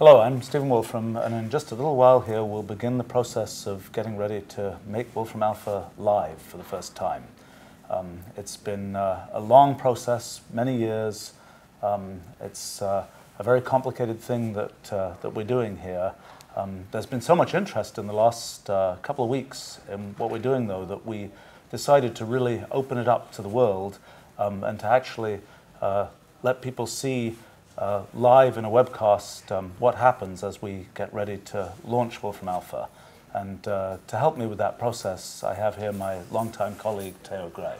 Hello, I'm Stephen Wolfram, and in just a little while here we'll begin the process of getting ready to make Wolfram Alpha live for the first time. Um, it's been uh, a long process, many years. Um, it's uh, a very complicated thing that, uh, that we're doing here. Um, there's been so much interest in the last uh, couple of weeks in what we're doing, though, that we decided to really open it up to the world um, and to actually uh, let people see uh, live in a webcast um, what happens as we get ready to launch Wolfram Alpha. And uh, to help me with that process, I have here my longtime colleague, Theo Gray.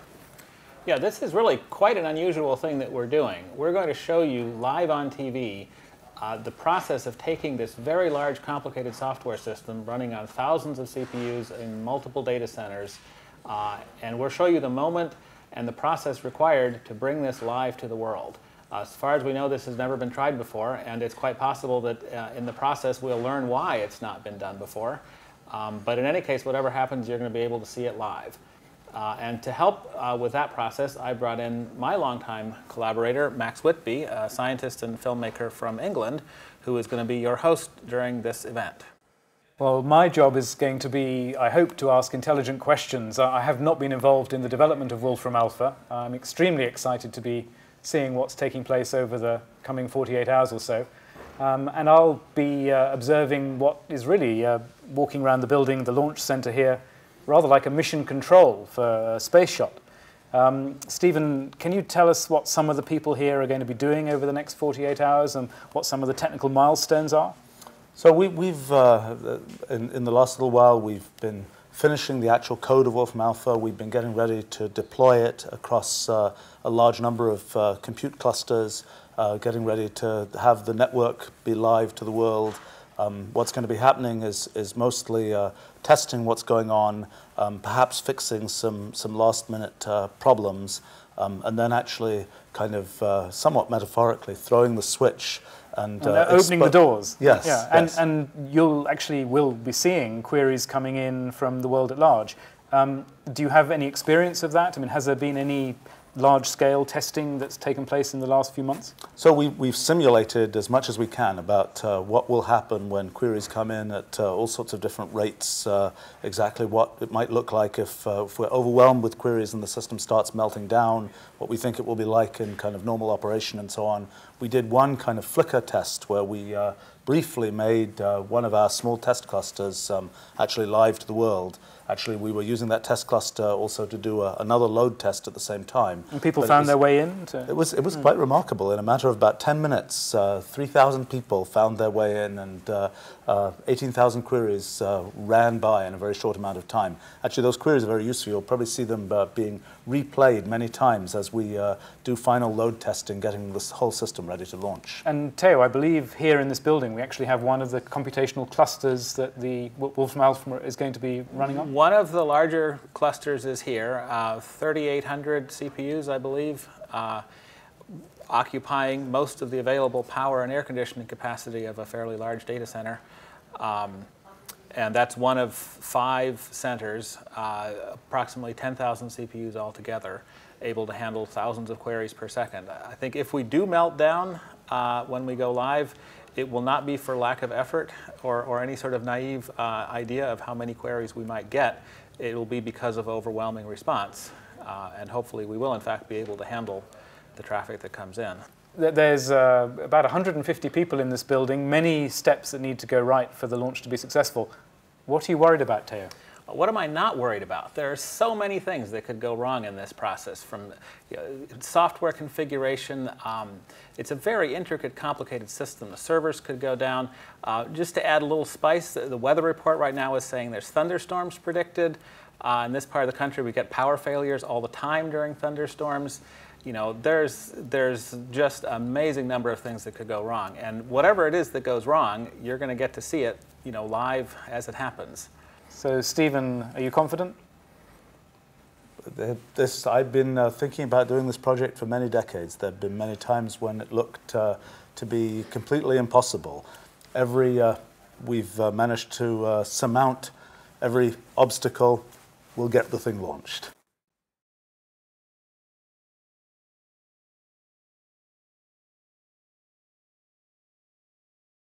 Yeah, this is really quite an unusual thing that we're doing. We're going to show you live on TV uh, the process of taking this very large, complicated software system running on thousands of CPUs in multiple data centers, uh, and we'll show you the moment and the process required to bring this live to the world. As far as we know, this has never been tried before, and it's quite possible that uh, in the process we'll learn why it's not been done before. Um, but in any case, whatever happens, you're going to be able to see it live. Uh, and to help uh, with that process, I brought in my longtime collaborator, Max Whitby, a scientist and filmmaker from England, who is going to be your host during this event. Well, my job is going to be, I hope, to ask intelligent questions. I have not been involved in the development of Wolfram Alpha. I'm extremely excited to be seeing what's taking place over the coming 48 hours or so. Um, and I'll be uh, observing what is really uh, walking around the building, the launch center here, rather like a mission control for a space shot. Um, Stephen, can you tell us what some of the people here are going to be doing over the next 48 hours and what some of the technical milestones are? So we, have uh, in, in the last little while, we've been finishing the actual code of Wolfram Alpha. We've been getting ready to deploy it across uh, a large number of uh, compute clusters, uh, getting ready to have the network be live to the world. Um, what's going to be happening is, is mostly uh, testing what's going on, um, perhaps fixing some, some last minute uh, problems, um, and then actually kind of uh, somewhat metaphorically throwing the switch and, and uh, opening the doors. Yes, yeah, yes. And, and you'll actually will be seeing queries coming in from the world at large. Um, do you have any experience of that? I mean, has there been any large-scale testing that's taken place in the last few months? So we, we've simulated as much as we can about uh, what will happen when queries come in at uh, all sorts of different rates, uh, exactly what it might look like if, uh, if, we're overwhelmed with queries and the system starts melting down, what we think it will be like in kind of normal operation and so on. We did one kind of flicker test where we uh, briefly made uh, one of our small test clusters um, actually live to the world. Actually, we were using that test cluster also to do a, another load test at the same time. And people but found was, their way in? To... It was, it was mm. quite remarkable. In a matter of about 10 minutes, uh, 3,000 people found their way in and uh, uh 18,000 queries uh, ran by in a very short amount of time. Actually, those queries are very useful. You'll probably see them uh, being replayed many times as we do final load testing, getting this whole system ready to launch. And Theo, I believe here in this building, we actually have one of the computational clusters that the Wolfram Alpha is going to be running on? One of the larger clusters is here, uh, 3,800 CPUs, I believe, uh, occupying most of the available power and air conditioning capacity of a fairly large data center. Um, and that's one of five centers, uh, approximately 10,000 CPUs altogether, able to handle thousands of queries per second. I think if we do melt down uh, when we go live, it will not be for lack of effort or, or any sort of naive uh, idea of how many queries we might get. It will be because of overwhelming response. Uh, and hopefully we will, in fact, be able to handle the traffic that comes in. There's uh, about 150 people in this building, many steps that need to go right for the launch to be successful. What are you worried about, Theo? What am I not worried about? There are so many things that could go wrong in this process, from you know, software configuration. Um, it's a very intricate, complicated system. The servers could go down. Uh, just to add a little spice, the weather report right now is saying there's thunderstorms predicted. Uh, in this part of the country, we get power failures all the time during thunderstorms. You know, there's, there's just an amazing number of things that could go wrong. And whatever it is that goes wrong, you're going to get to see it, you know, live as it happens. So, Stephen, are you confident? This, I've been uh, thinking about doing this project for many decades. There have been many times when it looked uh, to be completely impossible. Every, uh, we've uh, managed to uh, surmount every obstacle. We'll get the thing launched.